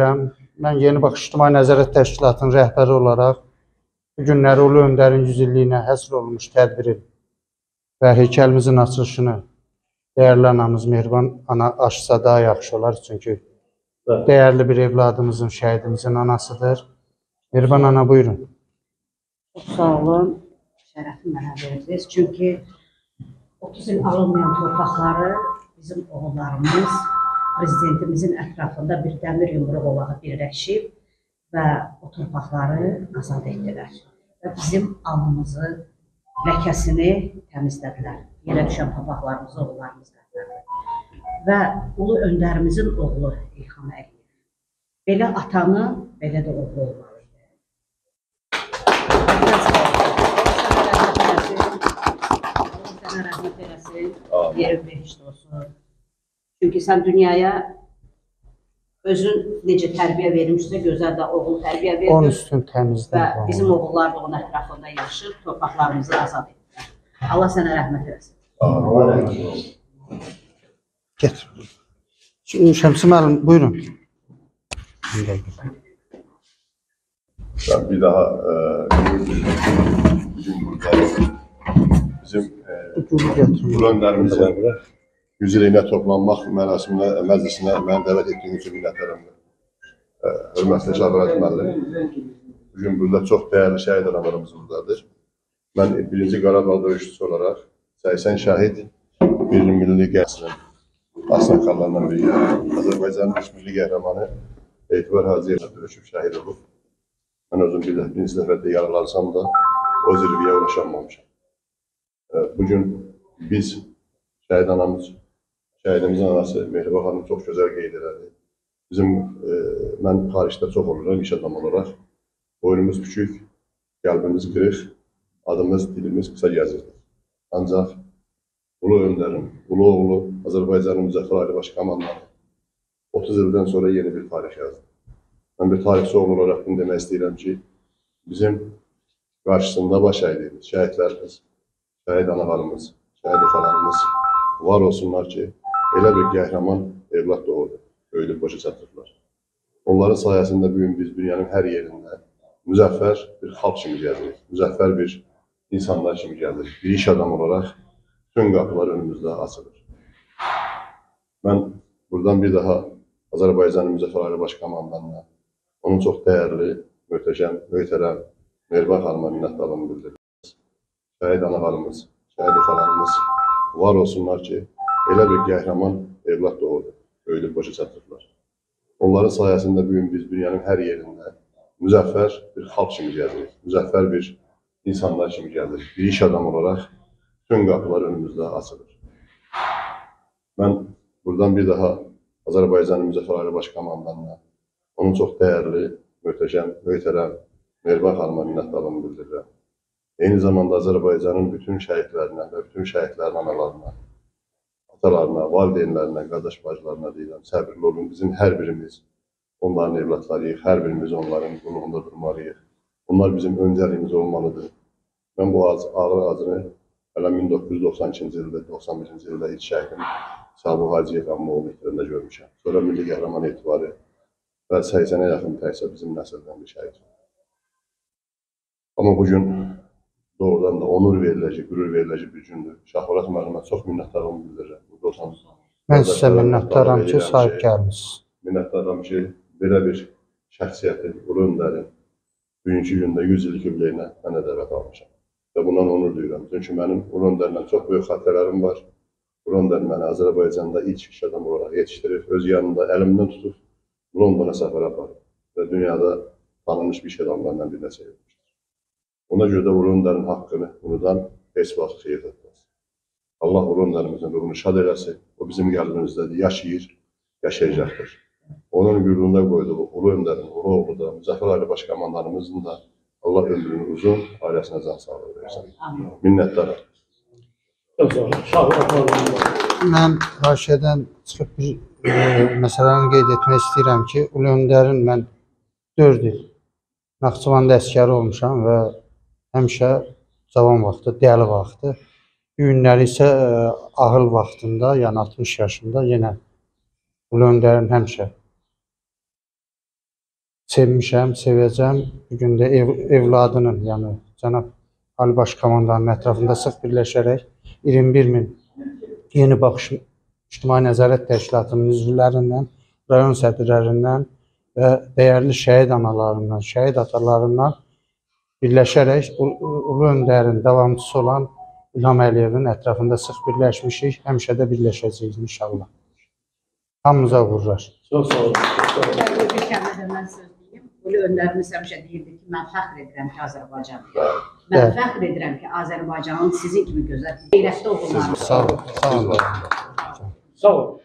deyirəm. Mən Yeni Baxış İctimai Nəzarət Təşkilatının rəhbəri olaraq bu günləri Ulu Öndərin 100 illiyinə həsr olunmuş tədbirin və heykəlimizin açılışını dəyərli anamız Mehriban ana açsa daha yaxşı olar çünki dəyərli bir evladımızın, şəhidimizin anasıdır. Mehriban ana buyurun. Çox sağ olun. Şərəfi mənə verdiniz. Çünki 30 il alınmayan torpaqları bizim oğullarımız prezidentimizin ətrafında bir dəmir yumruq olaraq birləşib və o torpaqları azad etdilər. Və bizim alnımızı, ləkəsini təmizlədilər. Yerə düşən torpaqlarımızı oğullarımız qaytardı. Və ulu öndərimizin oğlu İlham Əliyev. Belə atanı, belə də oğlu olmalı. Sənə rəhmət eləsin. Yerin behişt olsun. Çünki sən dünyaya özün necə tərbiyə vermişsə, gözəl də oğul tərbiyə Onun verdin üstün və təmizlik. bizim oğullar da onun ətrafında yaşayıb torpaqlarımızı azad etdilər. Allah sənə rəhmət eləsin. Amin. Get. Şəmsi müəllim buyurun. Bir dəqiqə. Ben bir daha e, bugün burada bizim e, Gülü gətirin. Ulu Önderimizin yüz iliyinə toplanmaq mərasiminə, məclisinə məni dəvət etdiyiniz üçün minnətdaram. E, hörmətli Şahbərat müəllim, bugün burada çox dəyərli şəhid analarımız buradadır. Mən birinci Qarabağ döyüşçüsü olaraq 80 şəhid bir milli qəsrin aslan xanlarından biri. Azərbaycanın üç milli qəhrəmanı Etibar Hacıyev döyüşüb şəhid olub. Mən özüm bir də birinci dəfə də yaralansam da o zirvəyə ulaşamamışam. Bugün biz şəhid anamız, şəhidimizin anası Mehriban xanım çox gözəl qeyd. Bizim, e, mən xaricdə çox oluram iş adamı olaraq. Boynumuz küçük, qəlbimiz qırıq, adımız, dilimiz qısa gəzirdi. Ancaq Ulu Öndərin, Ulu oğlu Azərbaycanın Müzəffər Ali Baş Komandanı 30 ildən sonra yeni bir tarix yazdı. Mən bir tarixçi oğlu olaraq bunu demək istəyirəm ki, bizim qarşısında baş əydiyimiz şəhidlərimiz, şəhid analarımız, şəhid atalarımız var olsunlar ki, elə bir qəhrəman evlad doğurdu, böyülüb başa çatdırdılar. Onların sayəsində bugün biz dünyanın hər yerində müzəffər bir xalq kimi gəzirik, müzəffər bir insanlar kimi gəzirik. Bir iş adamı olaraq bütün qapılar önümüzdə açılır. Mən buradan bir daha Azərbaycanın Müzəffər Ali Baş Komandanına, onun çox dəyərli, möhtəşəm, möhtərəm Mehriban xanıma minnətdarlığımı bildirirəm. Şəhid analarımız, şəhid atalarımız var olsunlar ki, elə bir qəhrəman evlad doğurdu, böyülüb başa çatdırdılar. Onların sayəsində bugün biz dünyanın hər yerində müzəffər bir xalq kimi gəzirik, müzəffər bir insanlar kimi gəzirik. Bir iş adamı olaraq bütün qapılar önümüzdə açılır. Mən buradan bir daha Azərbaycanın Müzəffər Ali Baş Komandanına, onun çox dəyərli, möhtəşəm, möhtərəm Mehriban xanıma minnətdarlığımı bildirirəm. Eyni zamanda Azərbaycanın bütün şəhidlərinə və bütün şəhidlərin analarına, atalarına, valideynlərinə, qardaş bacılarına deyirəm, səbirli olun. Bizim hər birimiz onların evlatlarıyıq, hər birimiz onların qulluğunda durmalıyıq. Bunlar bizim öncəliyimiz olmalıdır. Mən bu ağır ağacını hələ 1992-ci ildə, 91-ci ildə ilk şəhidim Sabah Hacıyev Əmmoğlu itirəndə görmüşəm. Sonra Milli Qəhrəman etibarı və 80-ə yaxın təkcə bizim nəsildən bir şəhid. Amma bugün doğrudan da onur veriləcək, qürur veriləcək bir gündür. Şahbarat müəllimə çox minnətdarlığımı bildirirəm. Olsam. Mən sizə minnətdaram ki, sahib gəlmisiniz. Minnətdaram ki, belə bir şəxsiyyəti, Ulu Öndərin bugünkü gündə 100 illik yubileyinə mən də dəvət almışam. Və bundan onur duyuram. Çünki mənim Ulu Öndərlə çox böyük xatirələrim var. Ulu Öndər məni Azərbaycanda ilk iş adamı olaraq yetişdirib, öz yanında əlimdən tutub Londona səfər aparıb və dünyada tanınmış bir iş adamlarından birinə çevirmişdir. Ona görə də Öndərin haqqını unudan heç vaxt xeyir etməz. Allah Öndərimizin ruhunu şad eləsin. O bizim qəlbimizdədir, yaşayır, yaşayacaqdır. Onun qürurunda qoyduğu Ulu Öndərin, Ulu oğlu da, Müzəffər Ali Baş Komandanımızın da Allah ömrünü uzun, ailəsinə can sağlığı versin. Olun. Mən Raşidən çıxıb bir e, məsələni qeyd etmək istəyirəm ki, Ulu Öndərin mən 4 il Naxçıvanda əsgəri olmuşam və həmişə cavan vaxtı, dəli vaxtı, bu günləri isə e, ağıl vaxtında, yəni 60 yaşında yenə Ulu Öndərin həmişə sevmişəm, sevəcəm. Bu gün də ev, evladının, yəni cənab Ali Baş Komandanın ətrafında sıx birləşərək 21 min Yeni Baxış İctimai Nəzarət Təşkilatının üzvlərindən, rayon sədrlərindən və dəyərli şəhid analarından, şəhid atalarından birləşərək Ulu Öndərin davamçısı olan İlham Əliyevin ətrafında sıx birləşmişik. Həmişə də birləşəcəyik inşallah. Hamımıza uğurlar. Çox sağ olun. Çox sağ olun. Bəli, bir kəlmə də mən söz deyim. Ulu öndərimiz həmişə deyirdi ki, mən fəxr edirəm ki, Azərbaycanlıyam. Mən Bəli. fəxr edirəm ki, Azərbaycanın sizin kimi gözəl, qeyrətli oğullarım. Sağ olun. Sağ olun. Sağ olun.